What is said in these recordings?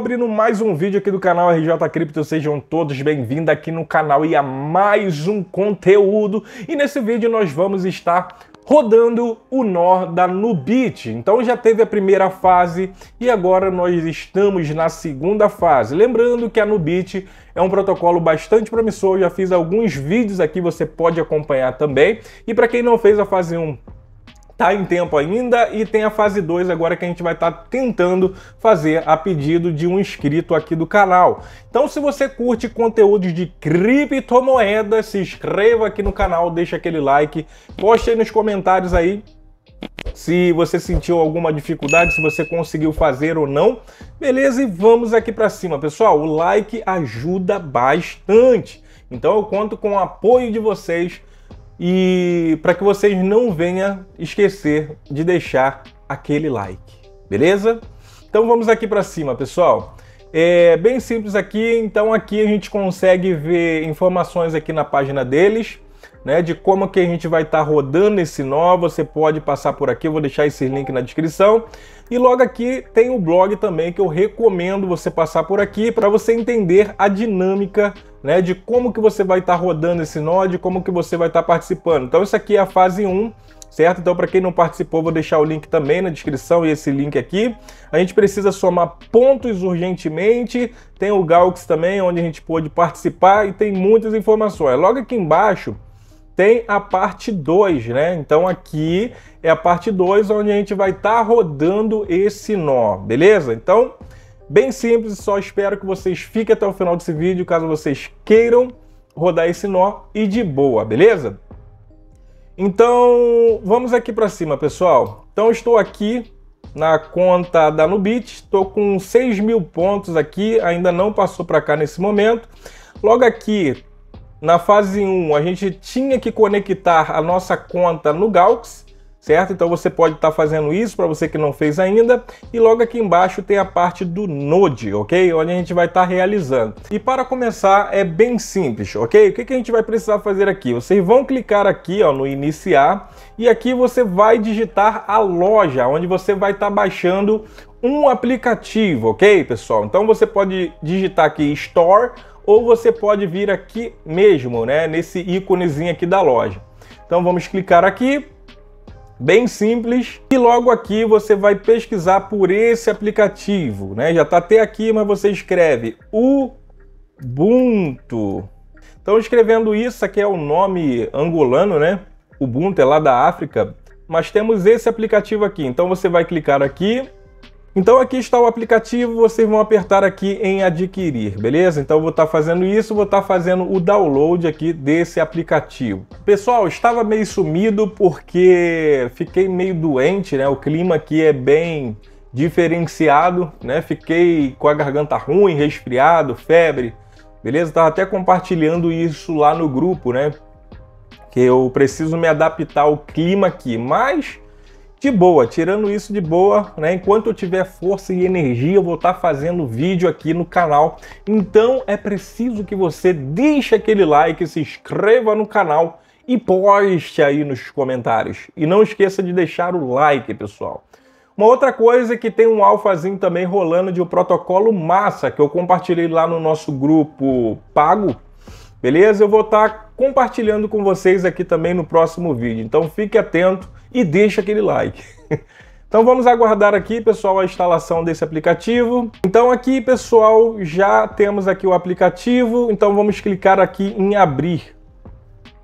abrindo mais um vídeo aqui do canal RJ Cripto, sejam todos bem-vindos aqui no canal e a mais um conteúdo. E nesse vídeo nós vamos estar rodando o nó da Nubit. Então já teve a primeira fase e agora nós estamos na segunda fase. Lembrando que a Nubit é um protocolo bastante promissor, já fiz alguns vídeos aqui, você pode acompanhar também. E para quem não fez a fase 1, tá em tempo ainda e tem a fase 2 agora que a gente vai estar tá tentando fazer a pedido de um inscrito aqui do canal. Então se você curte conteúdos de criptomoedas, se inscreva aqui no canal, deixa aquele like, poste aí nos comentários aí se você sentiu alguma dificuldade, se você conseguiu fazer ou não. Beleza? E vamos aqui para cima, pessoal. O like ajuda bastante. Então eu conto com o apoio de vocês e para que vocês não venham esquecer de deixar aquele like, beleza? Então vamos aqui para cima, pessoal. É bem simples aqui, então aqui a gente consegue ver informações aqui na página deles, né, de como que a gente vai estar tá rodando esse nó, você pode passar por aqui, eu vou deixar esse link na descrição. E logo aqui tem o blog também que eu recomendo você passar por aqui para você entender a dinâmica né, de como que você vai estar tá rodando esse nó, de como que você vai estar tá participando. Então isso aqui é a fase 1, certo? Então para quem não participou, vou deixar o link também na descrição e esse link aqui. A gente precisa somar pontos urgentemente, tem o Galx também, onde a gente pode participar e tem muitas informações. Logo aqui embaixo tem a parte 2, né? Então aqui é a parte 2 onde a gente vai estar tá rodando esse nó, beleza? Então Bem simples, só espero que vocês fiquem até o final desse vídeo, caso vocês queiram rodar esse nó e de boa, beleza? Então, vamos aqui para cima, pessoal. Então, estou aqui na conta da Nubit, estou com 6 mil pontos aqui, ainda não passou para cá nesse momento. Logo aqui, na fase 1, a gente tinha que conectar a nossa conta no Gaux, certo? Então você pode estar tá fazendo isso para você que não fez ainda. E logo aqui embaixo tem a parte do Node, ok? Onde a gente vai estar tá realizando. E para começar é bem simples, ok? O que, que a gente vai precisar fazer aqui? Vocês vão clicar aqui ó, no iniciar e aqui você vai digitar a loja, onde você vai estar tá baixando um aplicativo, ok, pessoal? Então você pode digitar aqui Store ou você pode vir aqui mesmo, né, nesse íconezinho aqui da loja. Então vamos clicar aqui, bem simples. E logo aqui você vai pesquisar por esse aplicativo, né? Já está até aqui, mas você escreve Ubuntu. Então escrevendo isso, aqui é o nome angolano, né? Ubuntu é lá da África. Mas temos esse aplicativo aqui. Então você vai clicar aqui então aqui está o aplicativo, vocês vão apertar aqui em adquirir, beleza? Então vou estar tá fazendo isso, vou estar tá fazendo o download aqui desse aplicativo. Pessoal, estava meio sumido porque fiquei meio doente, né? O clima aqui é bem diferenciado, né? Fiquei com a garganta ruim, resfriado, febre, beleza? Tava até compartilhando isso lá no grupo, né? Que eu preciso me adaptar ao clima aqui, mas de boa, tirando isso de boa, né? Enquanto eu tiver força e energia, eu vou estar fazendo vídeo aqui no canal. Então é preciso que você deixe aquele like, se inscreva no canal e poste aí nos comentários. E não esqueça de deixar o like, pessoal. Uma outra coisa é que tem um alfazinho também rolando de um protocolo massa que eu compartilhei lá no nosso grupo pago, beleza? Eu vou estar compartilhando com vocês aqui também no próximo vídeo. Então fique atento e deixa aquele like. Então vamos aguardar aqui, pessoal, a instalação desse aplicativo. Então aqui, pessoal, já temos aqui o aplicativo, então vamos clicar aqui em abrir.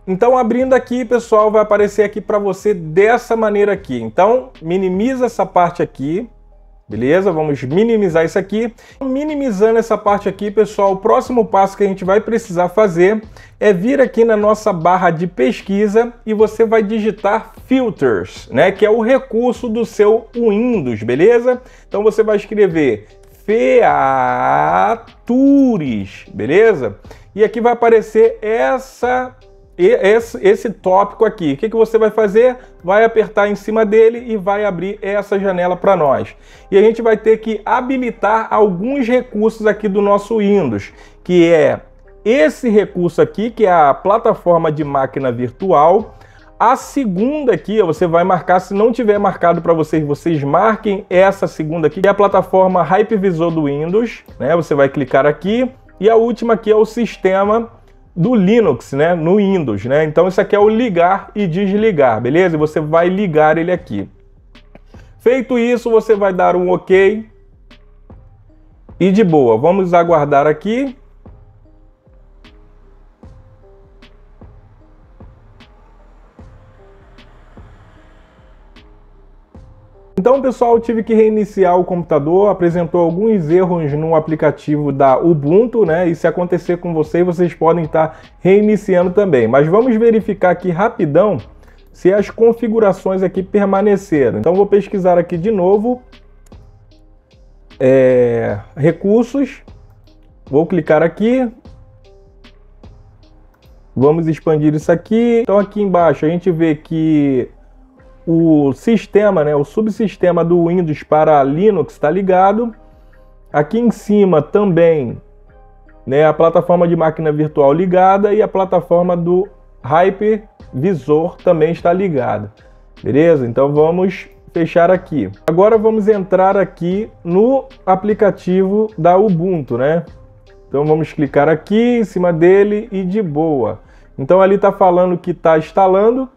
Então abrindo aqui, pessoal, vai aparecer aqui para você dessa maneira aqui. Então minimiza essa parte aqui, Beleza? Vamos minimizar isso aqui. Minimizando essa parte aqui, pessoal, o próximo passo que a gente vai precisar fazer é vir aqui na nossa barra de pesquisa e você vai digitar filters, né? Que é o recurso do seu Windows, beleza? Então você vai escrever features, beleza? E aqui vai aparecer essa esse, esse tópico aqui. O que, que você vai fazer? Vai apertar em cima dele e vai abrir essa janela para nós. E a gente vai ter que habilitar alguns recursos aqui do nosso Windows, que é esse recurso aqui, que é a plataforma de máquina virtual, A segunda aqui, você vai marcar, se não tiver marcado para vocês, vocês marquem essa segunda aqui, que é a plataforma Hypervisor do Windows, né? Você vai clicar aqui. E a última aqui é o sistema do Linux, né, no Windows, né? Então isso aqui é o ligar e desligar, beleza? Você vai ligar ele aqui. Feito isso, você vai dar um OK. E de boa, vamos aguardar aqui. Então, pessoal, tive que reiniciar o computador, apresentou alguns erros no aplicativo da Ubuntu, né? E se acontecer com vocês, vocês podem estar reiniciando também. Mas vamos verificar aqui rapidão se as configurações aqui permaneceram. Então, vou pesquisar aqui de novo. É, recursos. Vou clicar aqui. Vamos expandir isso aqui. Então, aqui embaixo a gente vê que o sistema, né, o subsistema do Windows para Linux está ligado. Aqui em cima também né, a plataforma de máquina virtual ligada e a plataforma do Hypervisor também está ligada. Beleza? Então vamos fechar aqui. Agora vamos entrar aqui no aplicativo da Ubuntu, né? Então vamos clicar aqui em cima dele e de boa. Então ali está falando que está instalando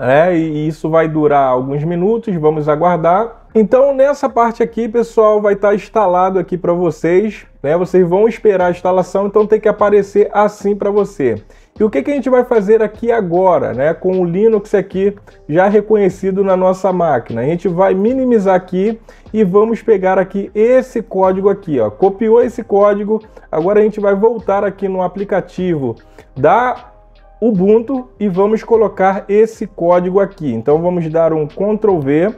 é, e isso vai durar alguns minutos, vamos aguardar. Então nessa parte aqui, pessoal, vai estar instalado aqui para vocês, né? Vocês vão esperar a instalação, então tem que aparecer assim para você. E o que, que a gente vai fazer aqui agora, né? Com o Linux aqui já reconhecido na nossa máquina. A gente vai minimizar aqui e vamos pegar aqui esse código aqui, ó. Copiou esse código, agora a gente vai voltar aqui no aplicativo da Ubuntu e vamos colocar esse código aqui. Então vamos dar um Ctrl V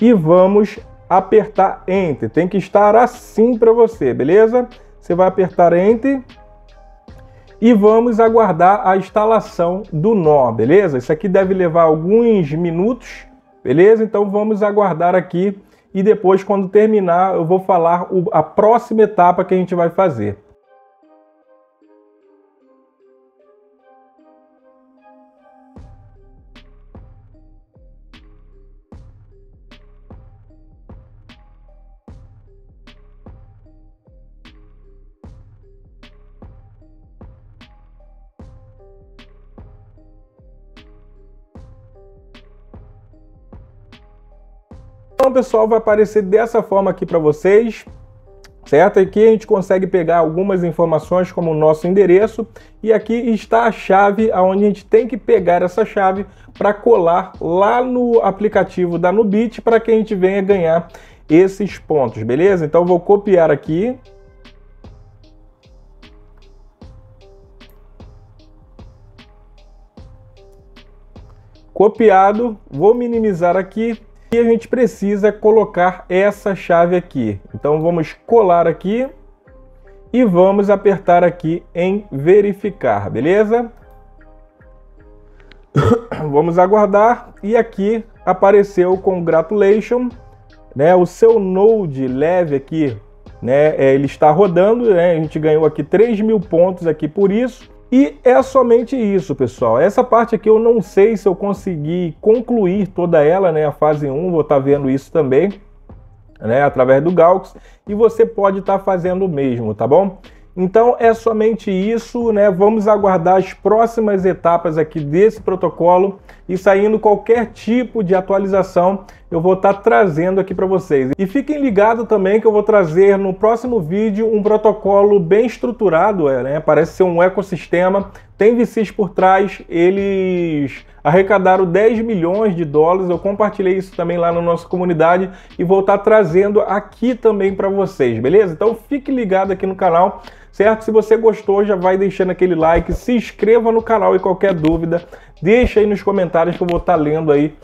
e vamos apertar Enter. Tem que estar assim para você, beleza? Você vai apertar Enter e vamos aguardar a instalação do nó, beleza? Isso aqui deve levar alguns minutos, beleza? Então vamos aguardar aqui e depois quando terminar eu vou falar a próxima etapa que a gente vai fazer. Então, pessoal, vai aparecer dessa forma aqui para vocês, certo? Aqui a gente consegue pegar algumas informações como o nosso endereço e aqui está a chave aonde a gente tem que pegar essa chave para colar lá no aplicativo da Nubit para que a gente venha ganhar esses pontos, beleza? Então vou copiar aqui. Copiado, vou minimizar aqui e a gente precisa colocar essa chave aqui. Então vamos colar aqui e vamos apertar aqui em verificar, beleza? vamos aguardar e aqui apareceu congratulation, né? O seu Node leve aqui, né? É, ele está rodando, né? A gente ganhou aqui 3 mil pontos aqui por isso. E é somente isso, pessoal. Essa parte aqui eu não sei se eu consegui concluir toda ela, né? A fase 1, vou estar tá vendo isso também, né? Através do Gaux. E você pode estar tá fazendo o mesmo, tá bom? Então é somente isso, né? Vamos aguardar as próximas etapas aqui desse protocolo e saindo qualquer tipo de atualização, eu vou estar tá trazendo aqui para vocês. E fiquem ligados também que eu vou trazer no próximo vídeo um protocolo bem estruturado, é, né? Parece ser um ecossistema, tem VCs por trás, eles arrecadaram 10 milhões de dólares, eu compartilhei isso também lá na nossa comunidade e vou estar trazendo aqui também para vocês, beleza? Então fique ligado aqui no canal certo? Se você gostou, já vai deixando aquele like, se inscreva no canal e qualquer dúvida, deixa aí nos comentários que eu vou estar tá lendo aí,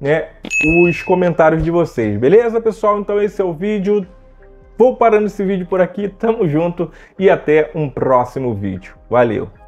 né, os comentários de vocês. Beleza, pessoal? Então esse é o vídeo. Vou parando esse vídeo por aqui, tamo junto e até um próximo vídeo. Valeu!